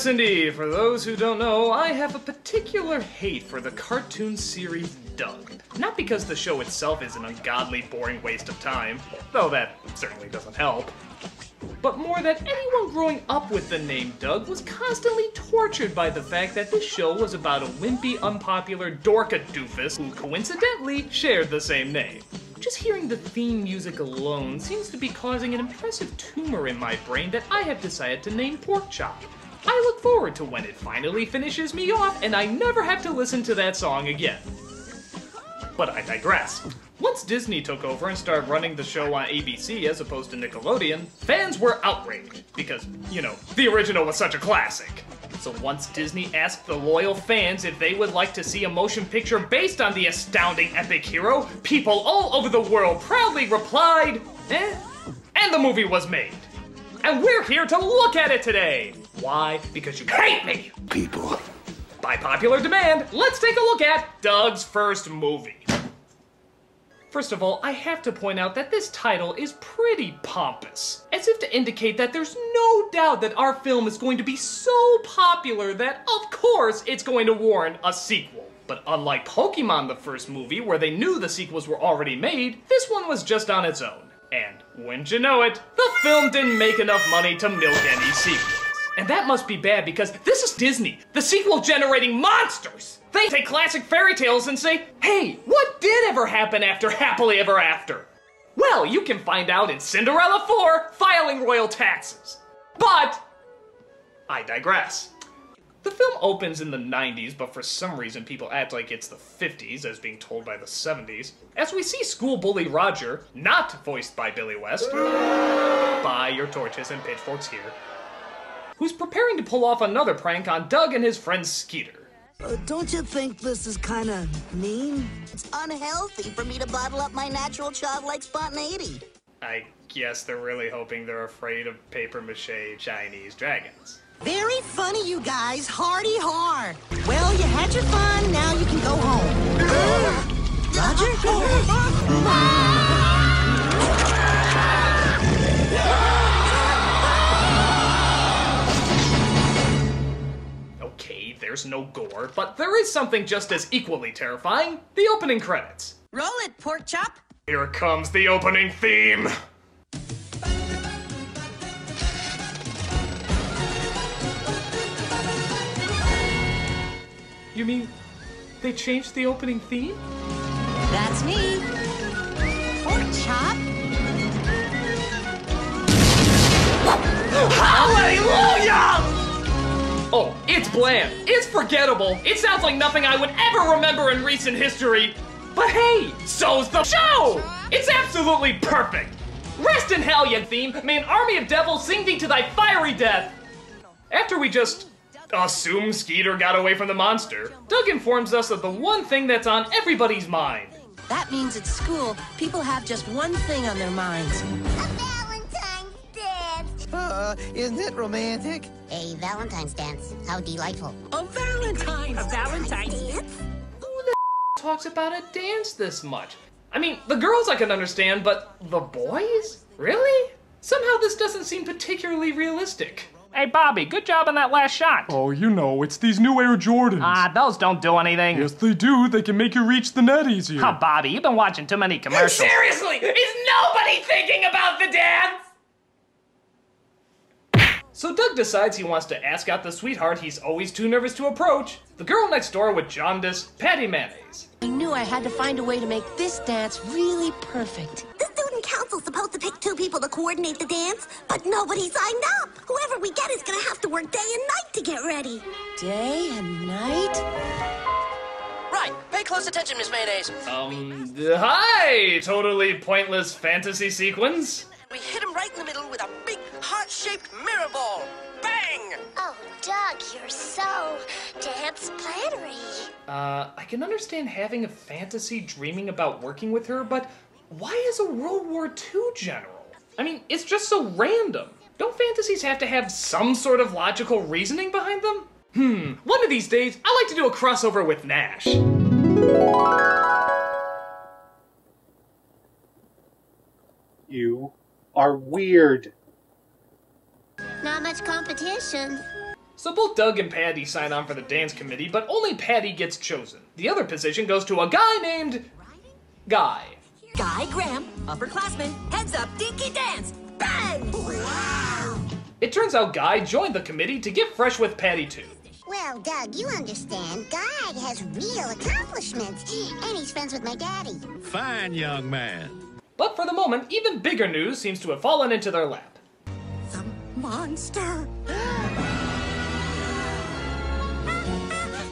Yes, indeed. For those who don't know, I have a particular hate for the cartoon series Doug. Not because the show itself is an ungodly, boring waste of time, though that certainly doesn't help, but more that anyone growing up with the name Doug was constantly tortured by the fact that this show was about a wimpy, unpopular dorka doofus who coincidentally shared the same name. Just hearing the theme music alone seems to be causing an impressive tumor in my brain that I have decided to name Pork Chop. I look forward to when it finally finishes me off and I never have to listen to that song again. But I digress. Once Disney took over and started running the show on ABC as opposed to Nickelodeon, fans were outraged because, you know, the original was such a classic. So once Disney asked the loyal fans if they would like to see a motion picture based on the astounding epic hero, people all over the world proudly replied, eh? And the movie was made. And we're here to look at it today. Why? Because you hate me! People. By popular demand, let's take a look at Doug's first movie. First of all, I have to point out that this title is pretty pompous, as if to indicate that there's no doubt that our film is going to be so popular that, of course, it's going to warrant a sequel. But unlike Pokemon, the first movie, where they knew the sequels were already made, this one was just on its own. And wouldn't you know it, the film didn't make enough money to milk any sequels. And that must be bad because this is Disney, the sequel generating monsters. They take classic fairy tales and say, hey, what did ever happen after Happily Ever After? Well, you can find out in Cinderella 4 Filing Royal Taxes. But, I digress. The film opens in the 90s, but for some reason people act like it's the 50s, as being told by the 70s, as we see school bully Roger, not voiced by Billy West, buy your torches and pitchforks here, who's preparing to pull off another prank on Doug and his friend Skeeter. Uh, don't you think this is kind of mean? It's unhealthy for me to bottle up my natural childlike spontaneity. I guess they're really hoping they're afraid of paper mache Chinese dragons. Very funny, you guys. Hardy har. Well, you had your fun. Now you can go home. Okay, there's no gore, but there is something just as equally terrifying the opening credits. Roll it, pork chop. Here comes the opening theme. You mean they changed the opening theme? That's me. Pork chop. Hallelujah! Oh, it's bland. It's forgettable. It sounds like nothing I would ever remember in recent history. But hey, so's the show! It's absolutely perfect. Rest in hell, you theme. May an army of devils sing thee to thy fiery death. After we just assume Skeeter got away from the monster, Doug informs us of the one thing that's on everybody's mind. That means at school, people have just one thing on their minds. A Valentine's dance. Uh, isn't it romantic? A Valentine's dance. How delightful. A Valentine's. A Valentine's. Dance? Who the talks about a dance this much? I mean, the girls I can understand, but the boys? Really? Somehow this doesn't seem particularly realistic. Hey, Bobby, good job on that last shot. Oh, you know, it's these new Air Jordans. Ah, those don't do anything. yes, they do. They can make you reach the net easier. Oh, Bobby, you've been watching too many commercials. Seriously, is nobody thinking about the dance? So Doug decides he wants to ask out the sweetheart he's always too nervous to approach, the girl next door with jaundice, Patty Mayonnaise. I knew I had to find a way to make this dance really perfect. The student council's supposed to pick two people to coordinate the dance, but nobody signed up. Whoever we get is gonna have to work day and night to get ready. Day and night. Right, pay close attention, Miss Mayonnaise. Um, hi, totally pointless fantasy sequence. We hit him right in the middle with a big heart-shaped mirror ball. Bang! Oh, Doug, you're so dance plannery. Uh, I can understand having a fantasy dreaming about working with her, but why is a World War II general? I mean, it's just so random. Don't fantasies have to have some sort of logical reasoning behind them? Hmm, one of these days, I'd like to do a crossover with Nash. You are weird. Not much competition. So both Doug and Patty sign on for the dance committee, but only Patty gets chosen. The other position goes to a guy named Guy. Guy Graham, upperclassman, heads up, dinky dance. Bang! It turns out Guy joined the committee to get fresh with Patty too. Well, Doug, you understand. Guy has real accomplishments, and he's friends with my daddy. Fine, young man. But for the moment, even bigger news seems to have fallen into their lap. The monster.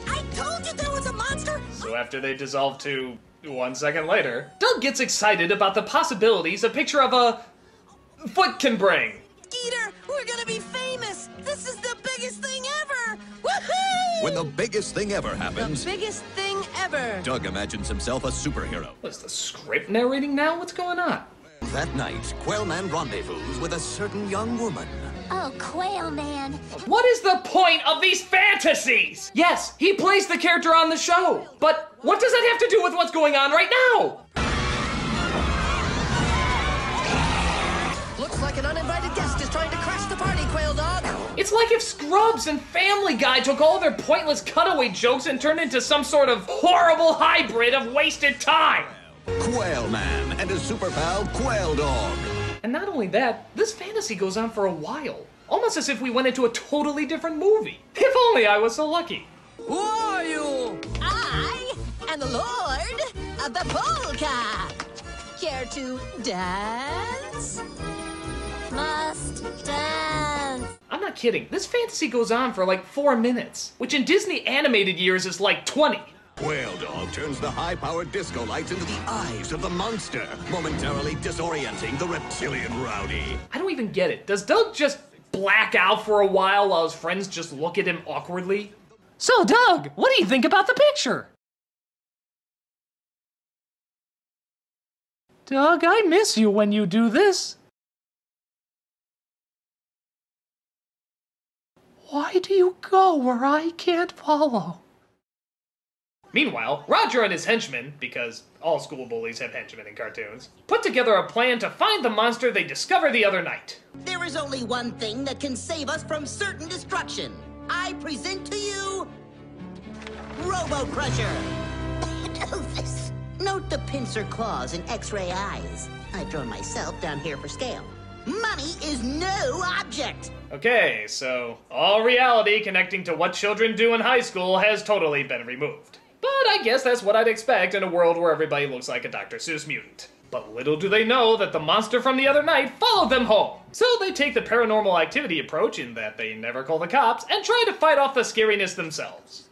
I told you there was a monster. So after they dissolve to one second later, Doug gets excited about the possibilities a picture of a foot can bring. Skeeter, we're gonna be famous. This is the biggest thing ever. Woohoo! When the biggest thing ever happens, The biggest thing ever. Doug imagines himself a superhero. What's the script narrating now? What's going on? That night, Quailman rendezvous with a certain young woman. Oh, Quail Man. What is the point of these fantasies? Yes, he plays the character on the show, but what does that have to do with what's going on right now? Looks like an uninvited guest is trying to crash the party, Quail Dog. It's like if Scrubs and Family Guy took all their pointless cutaway jokes and turned into some sort of horrible hybrid of wasted time. Quailman and his super pal, Quail Dog. And not only that, this fantasy goes on for a while. Almost as if we went into a totally different movie. If only I was so lucky. Who are you? I am the Lord of the Polka. Care to dance? Must dance. I'm not kidding. This fantasy goes on for like four minutes, which in Disney animated years is like 20. Quail Dog turns the high-powered disco lights into the eyes of the monster, momentarily disorienting the reptilian rowdy. I don't even get it. Does Doug just black out for a while while his friends just look at him awkwardly? So, Doug, what do you think about the picture? Doug, I miss you when you do this. Why do you go where I can't follow? Meanwhile, Roger and his henchmen, because all school bullies have henchmen in cartoons, put together a plan to find the monster they discovered the other night. There is only one thing that can save us from certain destruction. I present to you Robo Crusher. Note the pincer claws and X-ray eyes. I've drawn myself down here for scale. Money is no object. Okay, so all reality connecting to what children do in high school has totally been removed. But I guess that's what I'd expect in a world where everybody looks like a Dr. Seuss mutant. But little do they know that the monster from the other night followed them home. So they take the paranormal activity approach in that they never call the cops and try to fight off the scariness themselves.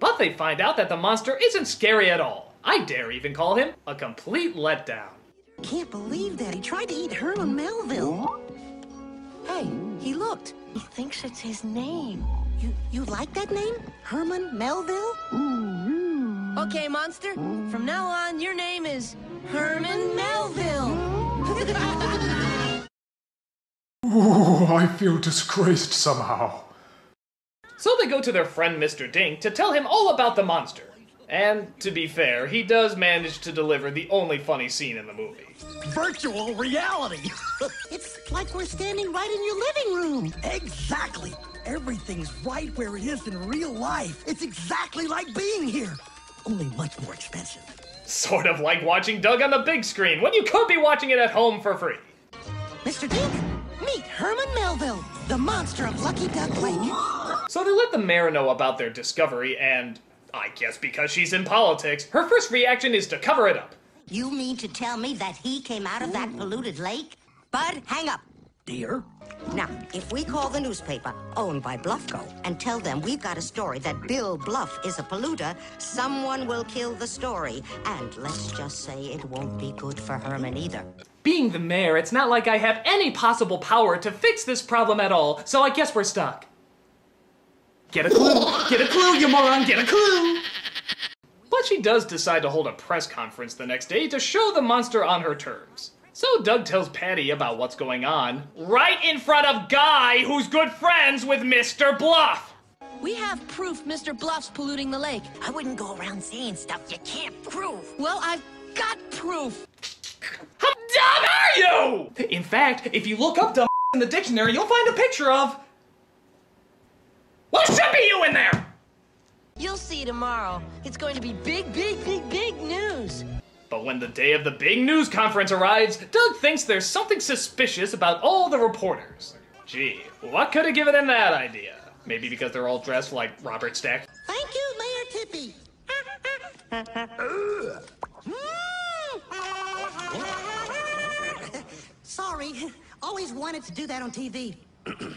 But they find out that the monster isn't scary at all. I dare even call him a complete letdown. Can't believe that he tried to eat Herman Melville. Hey, he looked. He thinks it's his name. You you like that name? Herman Melville? Okay, monster. From now on, your name is Herman Melville. Ooh, I feel disgraced somehow. So they go to their friend Mr. Dink to tell him all about the monster. And to be fair, he does manage to deliver the only funny scene in the movie. Virtual reality. It's like we're standing right in your living room. exactly. Everything's right where it is in real life. It's exactly like being here, only much more expensive. Sort of like watching Doug on the big screen when you could be watching it at home for free. Mr. Duke, meet Herman Melville, the monster of Lucky Duck Lake. So they let the mayor know about their discovery, and I guess because she's in politics, her first reaction is to cover it up. You mean to tell me that he came out of that polluted lake? Bud, hang up. Dear? Now, if we call the newspaper owned by Bluffco and tell them we've got a story that Bill Bluff is a polluter, someone will kill the story. And let's just say it won't be good for Herman either. Being the mayor, it's not like I have any possible power to fix this problem at all, so I guess we're stuck. Get a clue! Get a clue, you moron! Get a clue! But she does decide to hold a press conference the next day to show the monster on her terms. So Doug tells Patty about what's going on, right in front of Guy, who's good friends with Mr. Bluff! We have proof Mr. Bluff's polluting the lake. I wouldn't go around saying stuff you can't prove. Well, I've got proof. How dumb are you? In fact, if you look up dumb in the dictionary, you'll find a picture of. Well, should be you in there! You'll see tomorrow. It's going to be big, big, big, big news. But when the day of the big news conference arrives, Doug thinks there's something suspicious about all the reporters. Gee, what could have given him that idea? Maybe because they're all dressed like Robert Stack. Thank you, Mayor Tippi. Sorry, always wanted to do that on TV.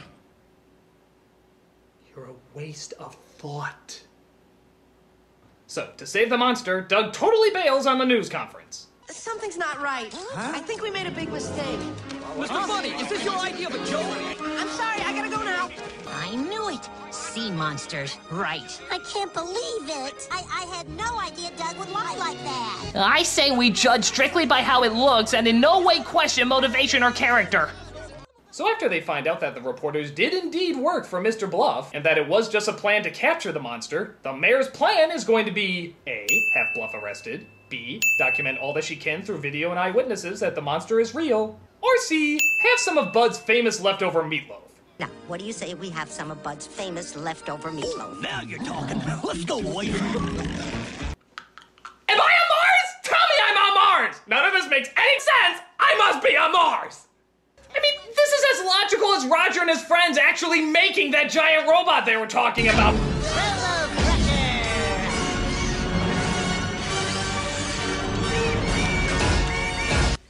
You're a waste of thought. So, to save the monster, Doug totally bails on the news conference. Something's not right. I think we made a big mistake. Mr. Bunny, is this your idea of a joke? I'm sorry, I gotta go now. I knew it. Sea monsters, right. I can't believe it. I, I had no idea Doug would lie like that. I say we judge strictly by how it looks and in no way question motivation or character. So after they find out that the reporters did indeed work for Mr. Bluff, and that it was just a plan to capture the monster, the mayor's plan is going to be A. Have Bluff arrested, B. Document all that she can through video and eyewitnesses that the monster is real, or C. Have some of Bud's famous leftover meatloaf. Now, what do you say we have some of Bud's famous leftover meatloaf? Now you're talking. Let's go, boys. Am I on Mars? Tell me I'm on Mars! None of this makes any sense! I must be on Mars! I mean, this is as logical as Roger and his friends actually making that giant robot they were talking about.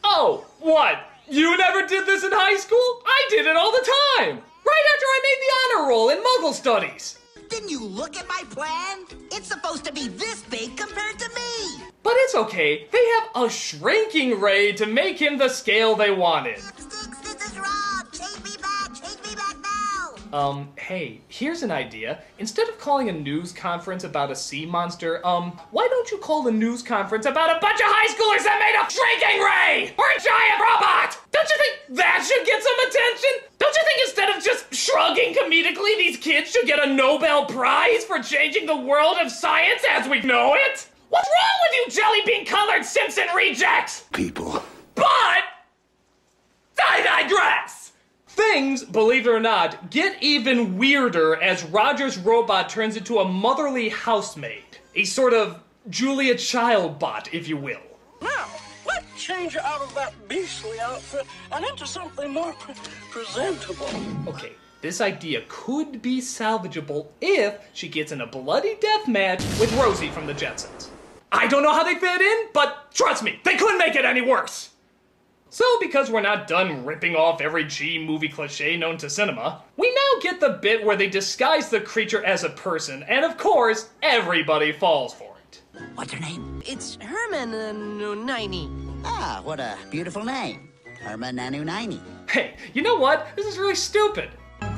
Oh, what? You never did this in high school? I did it all the time! Right after I made the honor roll in Muggle Studies! Didn't you look at my plan? It's supposed to be this big compared to me. But it's okay, they have a shrinking ray to make him the scale they wanted. Um, hey, here's an idea. Instead of calling a news conference about a sea monster, um, why don't you call the news conference about a bunch of high schoolers that made a shrinking ray! Or a giant robot! Don't you think that should get some attention? Don't you think instead of just shrugging comedically, these kids should get a Nobel Prize for changing the world of science as we know it? What's wrong with you jelly bean colored Simpson rejects? People. But I digress. Things, believe it or not, get even weirder as Roger's robot turns into a motherly housemaid, a sort of Julia Child bot, if you will. Now, let's change her out of that beastly outfit and into something more pre- presentable. Okay, this idea could be salvageable if she gets in a bloody death match with Rosie from the Jetsons. I don't know how they fit in, but trust me, they couldn't make it any worse. So, because we're not done ripping off every G movie cliche known to cinema, we now get the bit where they disguise the creature as a person, and of course, everybody falls for it. What's her name? It's Herman uh, Ah, what a beautiful name. Herman Nanunaini. Hey, you know what? This is really stupid. Look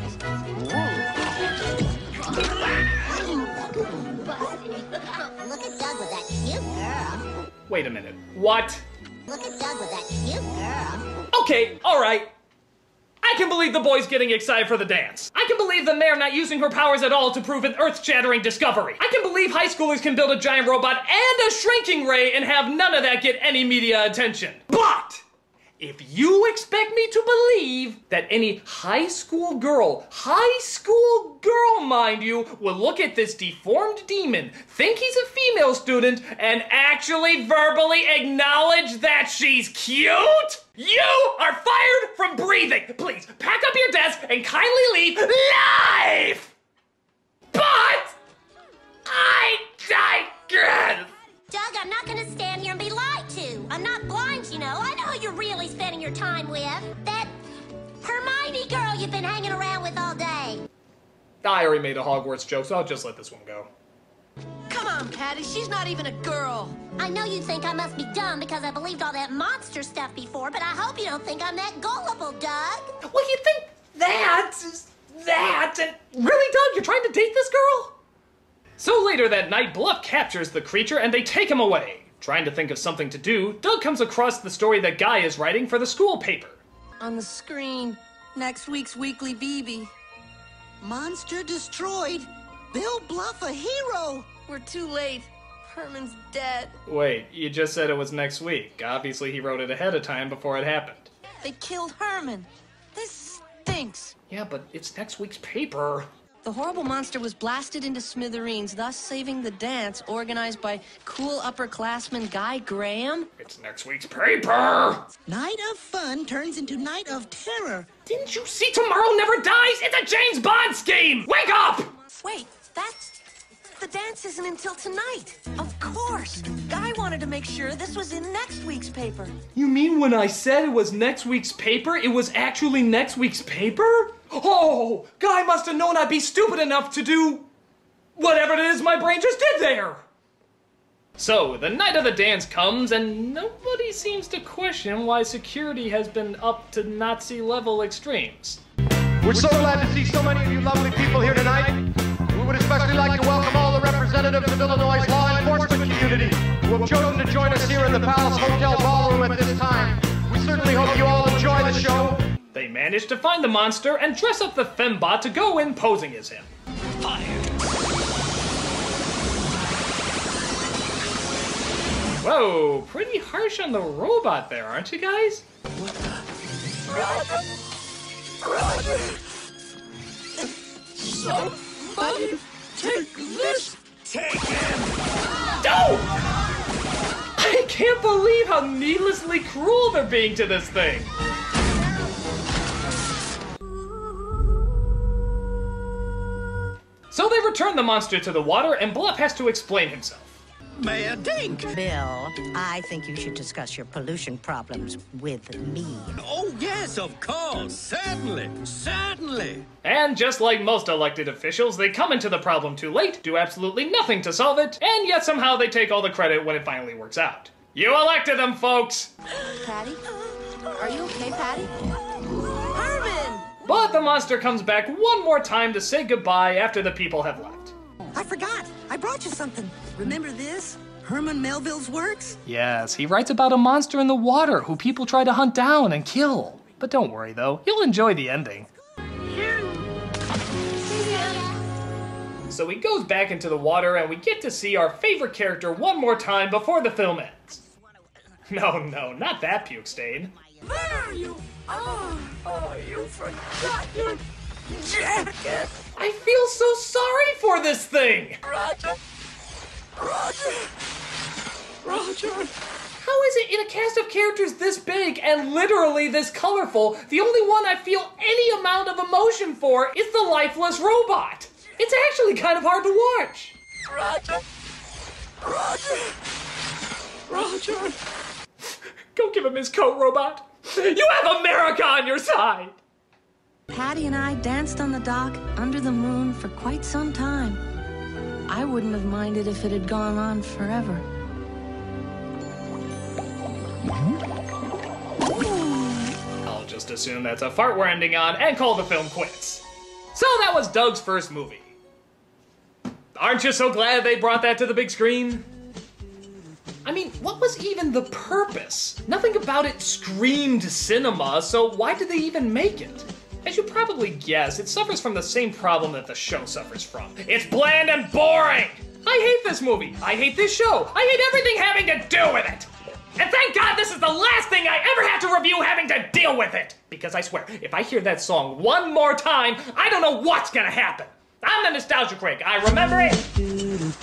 at Doug with that cute girl. Wait a minute. What? Look at Doug with that cute. Okay, alright. I can believe the boy's getting excited for the dance. I can believe the mayor not using her powers at all to prove an earth-shattering discovery. I can believe high schoolers can build a giant robot and a shrinking ray and have none of that get any media attention. But if you expect me to believe that any high school girl, high school girl, mind you, will look at this deformed demon, think he's a female student, and actually verbally acknowledge that she's cute, you are fired from breathing. Please pack up your desk and kindly leave live. But I digress. Doug, I'm not gonna stand here and be lied your time with. That Hermione girl you've been hanging around with all day. I already made a Hogwarts joke, so I'll just let this one go. Come on, Patty. She's not even a girl. I know you think I must be dumb because I believed all that monster stuff before, but I hope you don't think I'm that gullible, Doug. Well, you think that, that, and really, Doug, you're trying to date this girl? So later that night, Bluff captures the creature and they take him away. Trying to think of something to do, Doug comes across the story that Guy is writing for the school paper. On the screen, next week's Weekly BB. Monster destroyed. Bill Bluff a hero? We're too late. Herman's dead. Wait, you just said it was next week. Obviously, he wrote it ahead of time before it happened. They killed Herman. This stinks. Yeah, but it's next week's paper. The horrible monster was blasted into smithereens, thus saving the dance organized by cool upperclassman Guy Graham. It's next week's paper! Night of fun turns into night of terror. Didn't you see Tomorrow Never Dies? It's a James Bond scheme! Wake up! Wait, that's. The dance isn't until tonight. Of course. Guy wanted to make sure this was in next week's paper. You mean when I said it was next week's paper, it was actually next week's paper? Oh, Guy must have known I'd be stupid enough to do whatever it is my brain just did there. So, the night of the dance comes, and nobody seems to question why security has been up to Nazi level extremes. We're so glad to see so many of you lovely people here tonight. We would especially like to welcome all the representatives of Illinois' law enforcement community who have chosen to join us here in the Palace Hotel Ballroom at this time. We certainly hope you all enjoy the show. They manage to find the monster and dress up the fembot to go in posing as him. Whoa, pretty harsh on the robot there, aren't you guys? Roger! Roger! Somebody take this! Take him! No! I can't believe how needlessly cruel they're being to this thing. Return the monster to the water, and Bluff has to explain himself. Mayor Dink! Bill, I think you should discuss your pollution problems with me. Oh, yes, of course. Certainly. Certainly. And just like most elected officials, they come into the problem too late, do absolutely nothing to solve it, and yet somehow they take all the credit when it finally works out. You elected them, folks! Patty? Are you okay, Patty? The monster comes back one more time to say goodbye after the people have left. I forgot. I brought you something. Remember this? Herman Melville's works? Yes, he writes about a monster in the water who people try to hunt down and kill. But don't worry though, you'll enjoy the ending. So he goes back into the water and we get to see our favorite character one more time before the film ends. No, no, not that puke stain. There you are! Oh, you forgot your jacket! I feel so sorry for this thing! Roger! Roger! Roger! How is it in a cast of characters this big and literally this colorful, the only one I feel any amount of emotion for is the lifeless robot? It's actually kind of hard to watch. Roger! Roger! Roger! Go give him his coat, robot. You have America on your side! Patty and I danced on the dock under the moon for quite some time. I wouldn't have minded if it had gone on forever. I'll just assume that's a fart we're ending on and call the film quits. So that was Doug's first movie. Aren't you so glad they brought that to the big screen? I mean, what was even the purpose? Nothing about it screamed cinema, so why did they even make it? As you probably guess, it suffers from the same problem that the show suffers from. It's bland and boring! I hate this movie. I hate this show. I hate everything having to do with it. And thank God this is the last thing I ever have to review having to deal with it. Because I swear, if I hear that song one more time, I don't know what's gonna happen. I'm the Nostalgia Critic. I remember it.